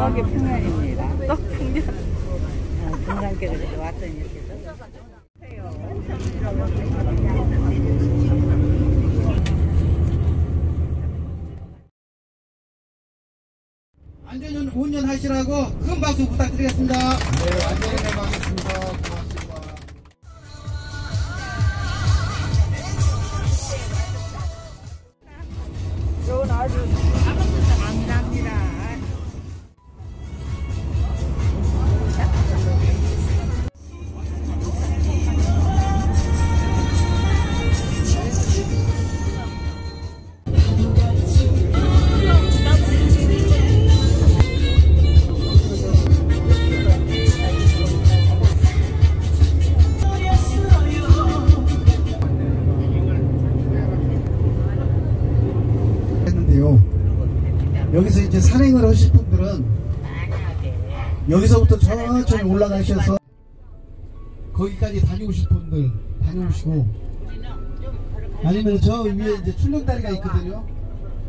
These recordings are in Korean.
떡이 풍년입니다. 떡 풍년. 어, 등산길에 왔더니 이렇게 안전 운전 하시라고 큰 박수 부탁드리겠습니다. 네, 안전운전 하겠습니다. 천천히 올라가셔서 거기까지 다녀오실 분들 다녀오시고 아니면 저 위에 이제 출렁다리가 있거든요.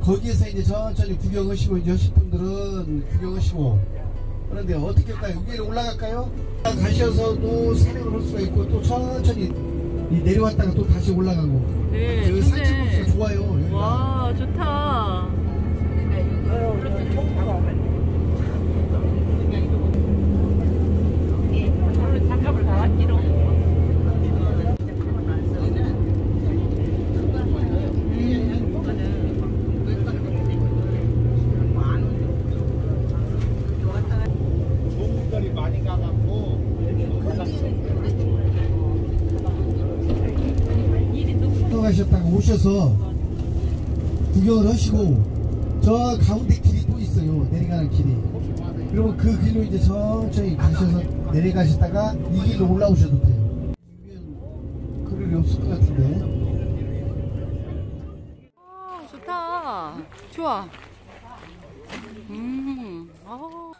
거기에서 이제 천천히 구경하시고 이제 하실 분들은 구경하시고 그런데 어떻게 할까요? 위로 올라갈까요? 가셔서도 산행을 할 수가 있고 또 천천히 이 내려왔다가 또 다시 올라가고 네, 여기 산책 코스가 좋네. 좋아요. 여기가. 와, 좋다. 동물들이 많이 들어가셨다가 오셔서 구경을 하시고 저 가운데 길이 또 있어요. 내려가는 길이. 그러면 그 길로 이제 천천히 가셔서 내려가셨다가 이 길로 올라오셔도 돼요 그럴 일 없을 것 같은데 아, 좋다. 좋아. 음, 아.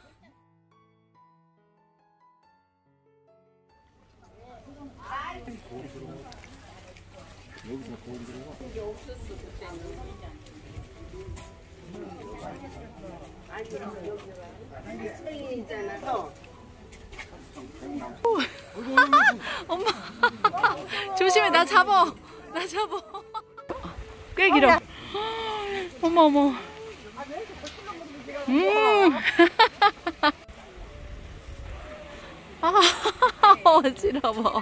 엄마. 조심해 나 잡어. 나 잡어. 꽤 길어. 어머 어머. 음. 아 어지러워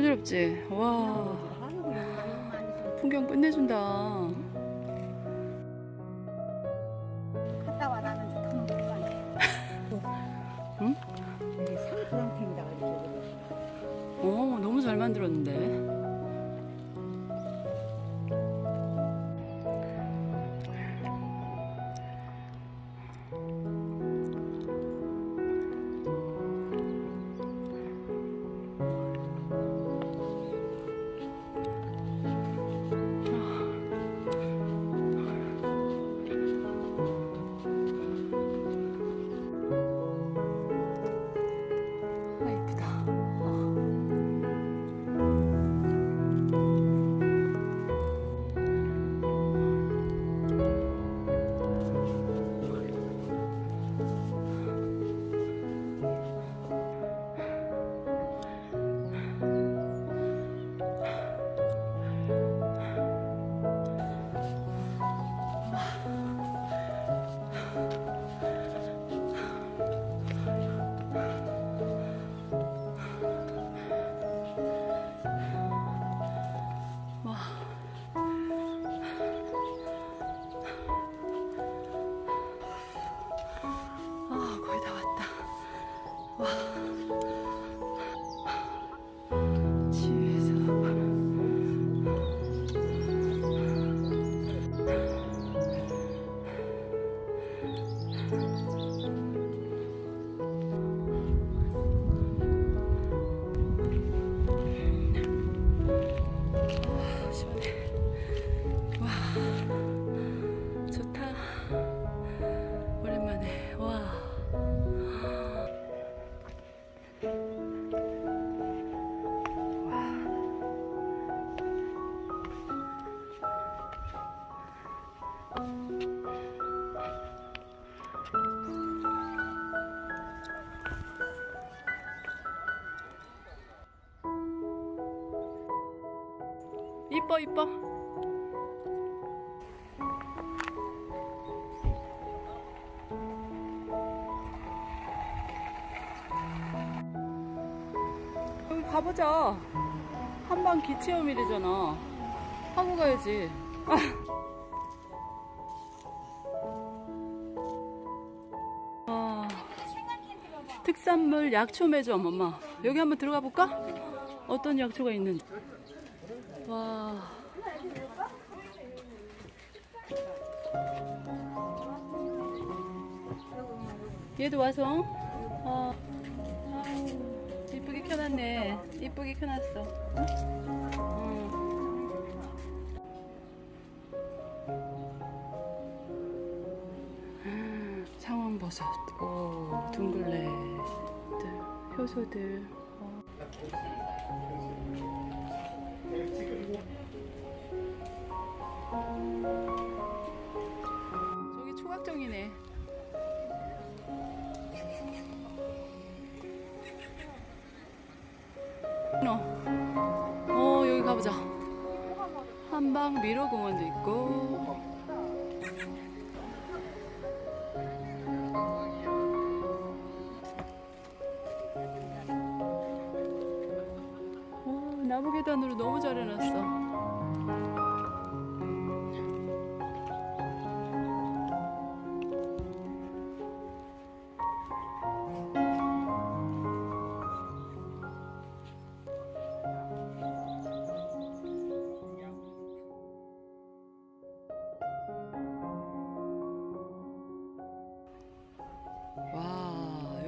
지럽지? 와. 풍경 끝내준다. 갔다 와 나는 아니야. 응? 어 너무 잘 만들었는데 이뻐 이뻐. 여기 가보자. 한방 기체험이래잖아. 하고 가야지. 아, 특산물 약초 매점 엄마. 여기 한번 들어가 볼까? 어떤 약초가 있는지. 와. 얘도 와서 어. 아우, 이쁘게 켜놨네. 이쁘게 켜놨어. 응. 상황버섯, 오, 둥글레들, 효소들. 한방 미로공원도 있고. 오, 나무 계단으로 너무 잘 해놨어.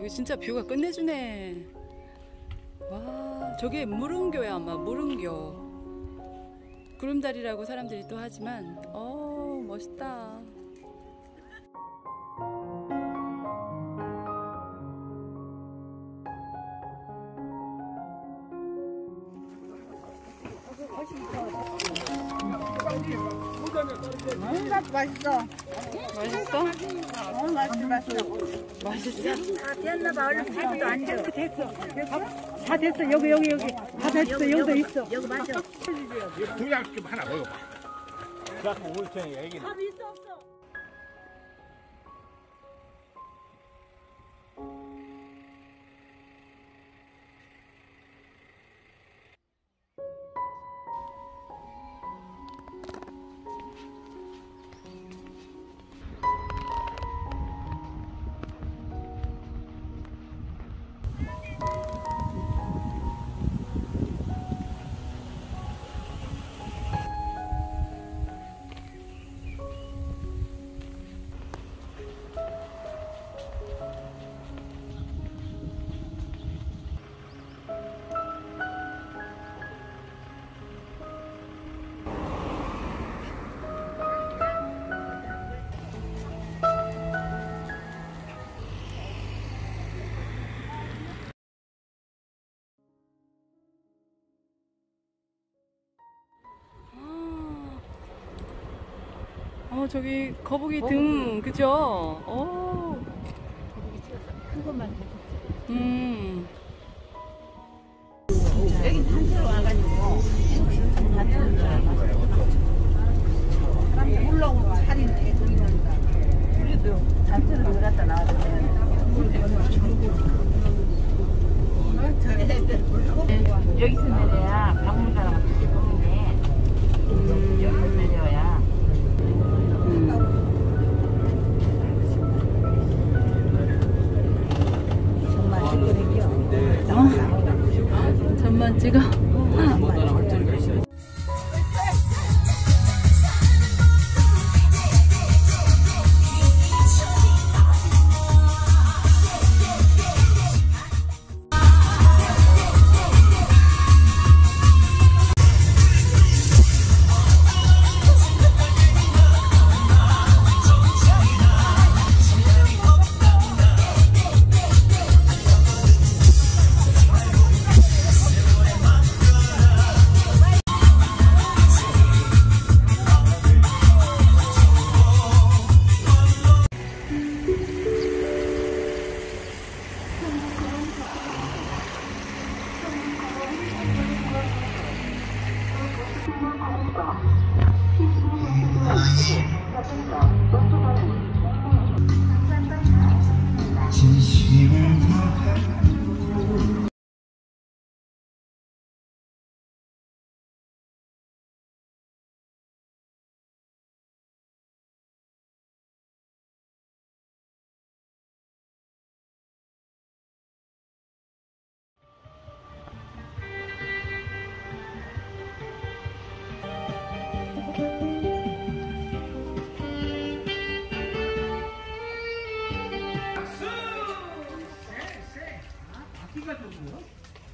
여기 진짜 뷰가 끝내주네. 와, 저게 무릉교야, 아마 무릉교. 구름다리라고 사람들이 또 하지만, 어, 멋있다. 맛있어, 맛있어. 맛있어? 됐나 봐, 얼른 밥도 안 줘. 다 됐어. 여기 여기 여기. 다 됐어. 여기도 있어. 여기 맞아. 두장좀 하나 먹어봐. 자꾸 우리 형 얘기. 어, 저기 거북이 등, 그죠? 어. 그것만. 음. 여기 산채로 와가지고. 사람들 올라오고 살인데, 우리도 산채로 들어갔다 나왔는데. 여기서 내려야 박물관하고 보이네. 여기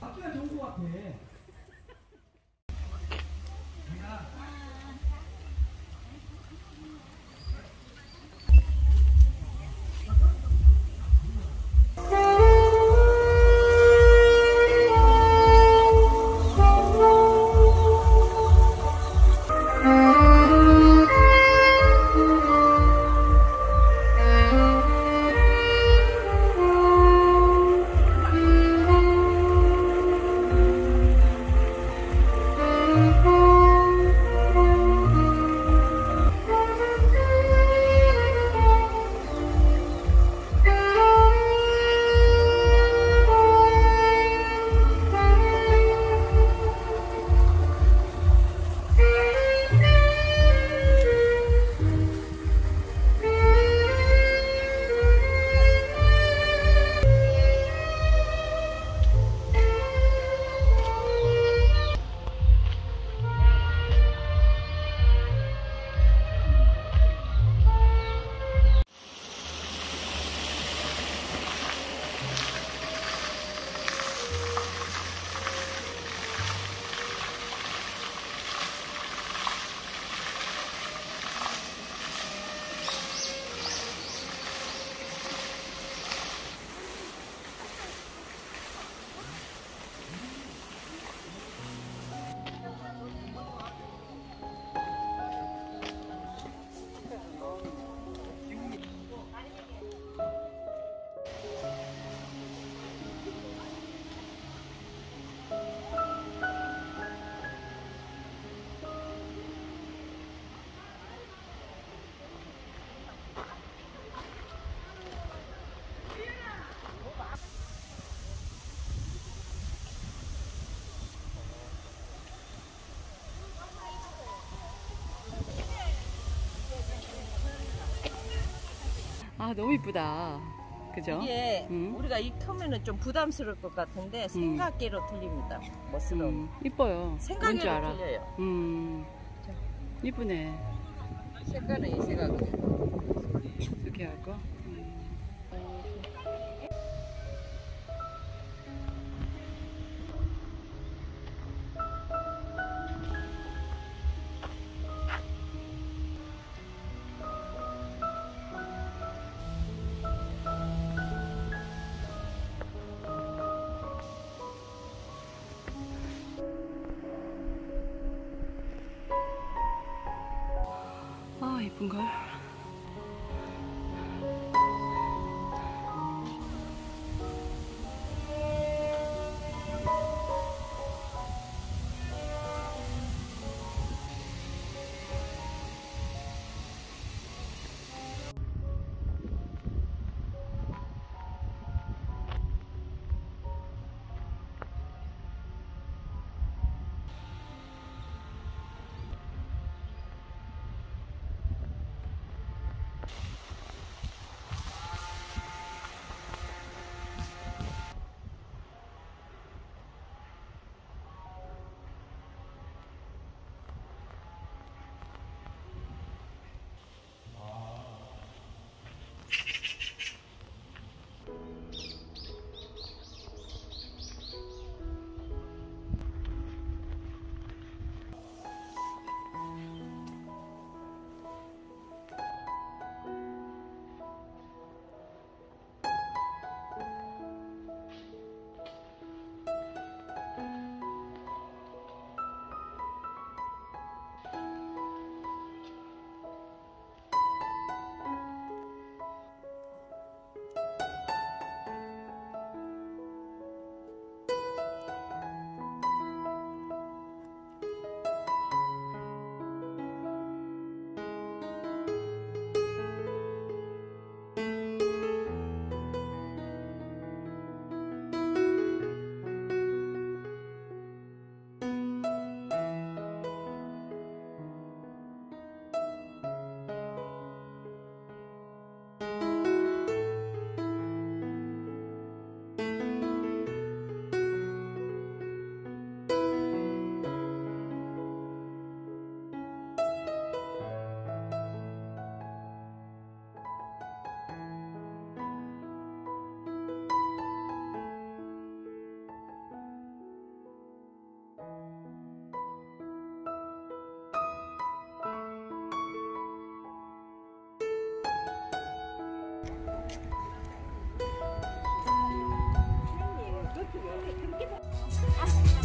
아 너무 이쁘다. 그죠? 이게 음. 우리가 이 펴면은 좀 부담스러울 것 같은데 생각계로 틀립니다. 멋스러워. 음, 이뻐요. 생각계로 알아. 틀려요. 음, 이쁘네. 색깔은 이 색깔. 이렇게 하고. 음. 아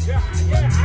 Yeah, yeah.